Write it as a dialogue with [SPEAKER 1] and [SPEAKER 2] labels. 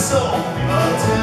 [SPEAKER 1] so, but